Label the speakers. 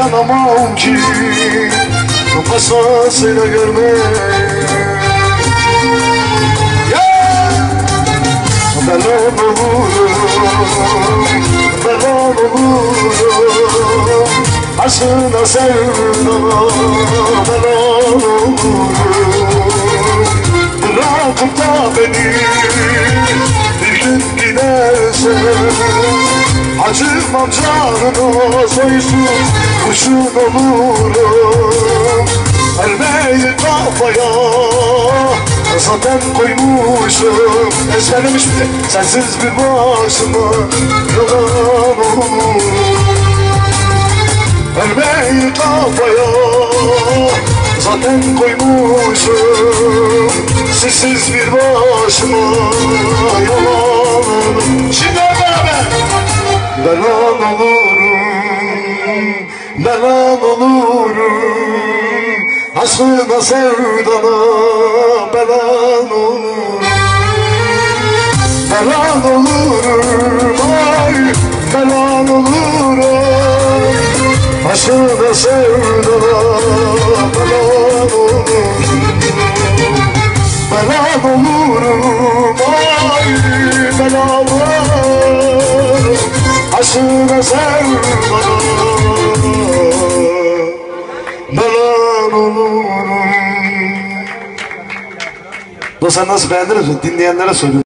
Speaker 1: dayanamam ki Başkasıyla görmeye Ben olurum, ben olurum Aşkına sevdana ben olurum Bırakıp da beni bir gün gidersen Acımam canına soysuz kuşun olurum Elmeyi kafaya. Zaten koymuşum. Ezberlemiş bir sensiz bir başıma yalan olur Elmeyi kafaya zaten koymuşum. Sizsiz bir başıma yalan olur Şimdi beraber. Olurum, belan olurum Aşkına sevdana belan olurum. Belan olurum, ay belan olurum. Aşkına sevdana belan olurum. Belan olurum, ay belan olurum. Aşkına sevdana belan olurum. Sen nasıl beğendiniz mi? Dinleyenlere soruyorum.